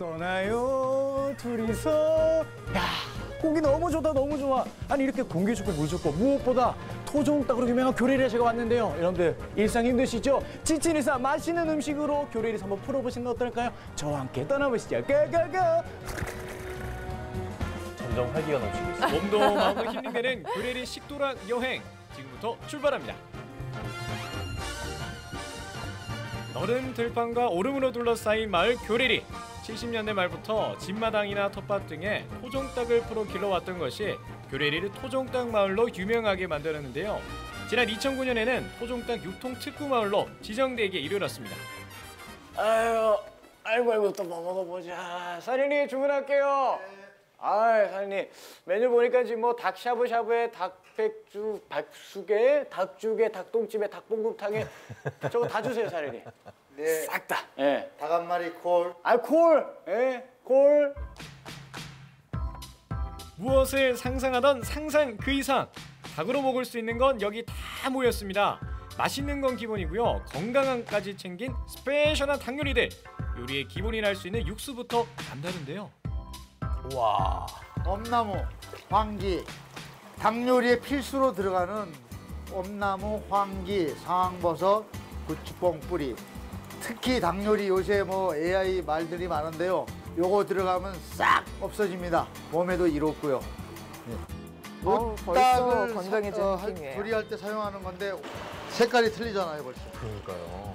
떠나요 둘이서. 야 고기 너무 좋다 너무 좋아. 아니 이렇게 공기 좋고 물 좋고 무엇보다 토종 닭으로 유명한 교리를 제가 왔는데요. 여러분들 일상 힘드시죠? 지친 일상 맛있는 음식으로 교리를 한번 풀어보시는 건 어떨까요? 저와 함께 떠나보시죠. 고고고! 점점 활기가 넘치고 있어. 몸도 마음도 힐링되는 교레리 식도락 여행. 지금부터 출발합니다. 너른 들판과 오름으로 둘러싸인 마을 교레리 70년대 말부터 집마당이나 텃밭 등에 토종닭을 풀어 길러왔던 것이 교레리를 토종닭 마을로 유명하게 만들었는데요. 지난 2009년에는 토종닭 유통 특구 마을로 지정되게 이르렀습니다. 아유 아이고 아이고 또뭐 먹어보자 사장님 주문할게요 아 사장님 메뉴 보니까 지금 뭐 닭 샤브샤브에 닭백주 박수게 닭죽에 닭똥집에 닭볶음탕에 저거 다 주세요 사장님 네, 싹 다. 예. 닭한 마리 콜. 아, 콜. 예. 콜. 무엇을 상상하던 상상 그 이상 닭으로 먹을 수 있는 건 여기 다 모였습니다. 맛있는 건 기본이고요. 건강함까지 챙긴 스페셜한 닭 요리들. 요리의 기본이 날 수 있는 육수부터 남다른데요. 와. 엄나무, 황기. 닭 요리에 필수로 들어가는 엄나무, 황기, 상황버섯, 고추뽕 뿌리. 특히 닭 요리 요새 뭐 AI 말들이 많은데요. 요거 들어가면 싹 없어집니다. 몸에도 이롭고요. 벌써 노딱을 건강해지는 사- 어, 할- 느낌이에요. 조리할 때 사용하는 건데 색깔이 틀리잖아요, 벌써. 그러니까요.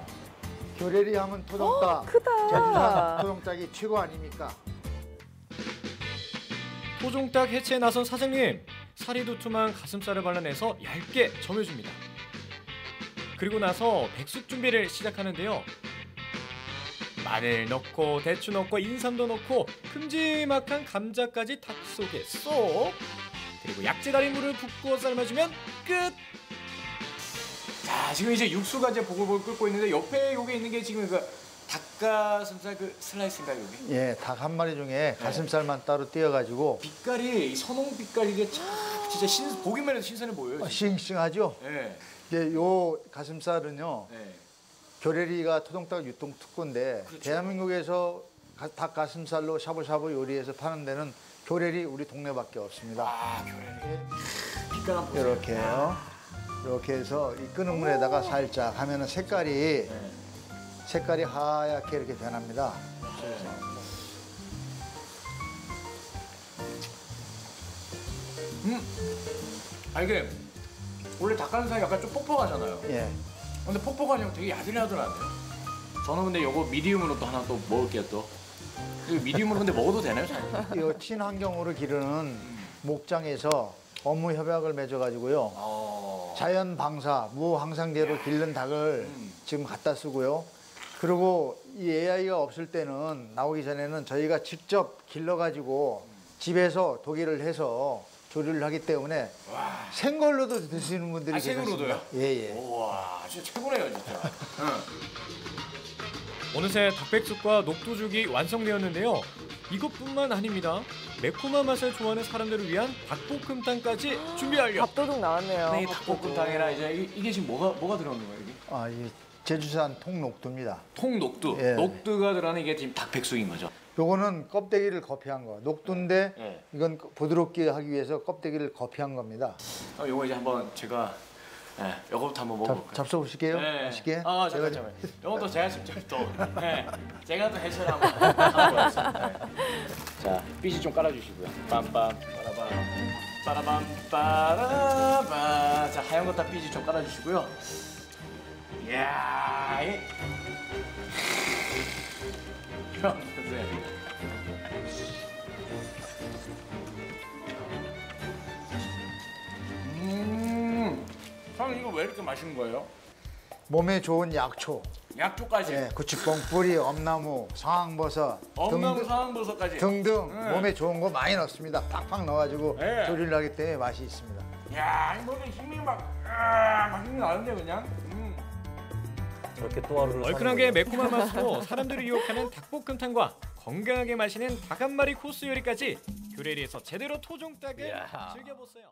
교래리 하면 토종닭. 크다. 제주산 토종닭이 최고 아닙니까? 토종닭 해체에 나선 사장님. 살이 두툼한 가슴살을 발라내서 얇게 점여줍니다. 그리고 나서 백숙 준비를 시작하는데요. 마늘 넣고 대추 넣고 인삼도 넣고 큼지막한 감자까지 닭 속에 쏙 그리고 약재다리 물을 붓고 삶아주면 끝. 자 지금 이제 육수가 이제 보글보글 끓고 있는데 옆에 요게 있는 게 지금 그 닭가슴살 그 슬라이스인가요 여기? 예, 닭 한 마리 중에 가슴살만 따로 띄어가지고 빛깔이 이 선홍 빛깔 이게 참 진짜 신 보기만 해도 신선해 보여요. 싱싱하죠? 네. 이제 요 가슴살은요, 네. 교래리가 토종닭 유통 특구인데 그렇죠. 대한민국에서 가- 닭 가슴살로 샤브샤브 요리해서 파는 데는 교래리 우리 동네밖에 없습니다. 아 교래. 빛깔 한번 보세요. 이렇게요. 이렇게 해서 이 끄는 물에다가 살짝 하면은 색깔이 네. 색깔이 하얗게 이렇게 변합니다. 아 이게 원래 닭가슴살이 약간 좀 뻑뻑하잖아요. 예. 근데 뻑뻑하지 않고 되게 야들야들하네요. 저는 근데 요거 미디움으로 또 하나 또 먹을게요 또. 이거 미디움으로 근데 먹어도 되나요, 사장님? 이 친환경으로 기르는 목장에서 업무 협약을 맺어가지고요. 어. 자연 방사, 무항상제로 기른 닭을 음. 지금 갖다 쓰고요. 그리고 이 AI가 없을 때는 나오기 전에는 저희가 직접 길러가지고 집에서 독일을 해서 조리를 하기 때문에 생걸로도 드시는 분들이 아, 생으로도요? 계셨습니다. 예, 예. 우와, 진짜 최고네요, 진짜. 어느새 닭백숙과 녹두죽이 완성되었는데요. 이것뿐만 아닙니다. 매콤한 맛을 좋아하는 사람들을 위한 닭볶음탕까지 준비 완료. 밥도둑 나왔네요. 네, 이 닭볶음탕이라 이제 이- 이게 지금 뭐가 뭐가 들어가는 거예요, 이게? 아, 이 제주산 통녹두입니다. 통녹두. 예. 녹두가 들어가는 이게 지금 닭백숙인 거죠. 요거는 껍데기를 거피한 거. 녹두인데 예. 이건 부드럽게 하기 위해서 껍데기를 거피한 겁니다. 어, 요거 이제 한번 제가 예, 요거부터 한번 먹어볼까요? 잡, 잡숴보실게요. 네. 맛있게. 아, 제가 잠깐 잠깐. 요것도 제가 직접 또 네. 제가 또 해설 한번. 네. 자, 삐지 좀 깔아주시고요. 빰빰 빠라밤 빠라밤 빠라밤. 자, 하얀 거다 삐지 좀 깔아주시고요. 이야, 보세요. 음, 형 이거 왜 이렇게 맛있는 거예요? 몸에 좋은 약초, 약초까지. 예, 고추뽕 뿌리, 엄나무, 상황버섯 엄나무 상황버섯까지. 등등 네. 몸에 좋은 거 많이 넣습니다. 팍팍 넣어가지고 네. 조리를 하기 때문에 맛이 있습니다. 야, 이 몸에 힘이 막 아, 막 힘이 나는데 그냥. 음. 저렇게 또 하루를 얼큰하게 매콤한 맛으로 사람들을 유혹하는 닭볶음탕과 건강하게 마시는 닭 한 마리 코스 요리까지 교레리에서 제대로 토종 닭을 이야. 즐겨보세요.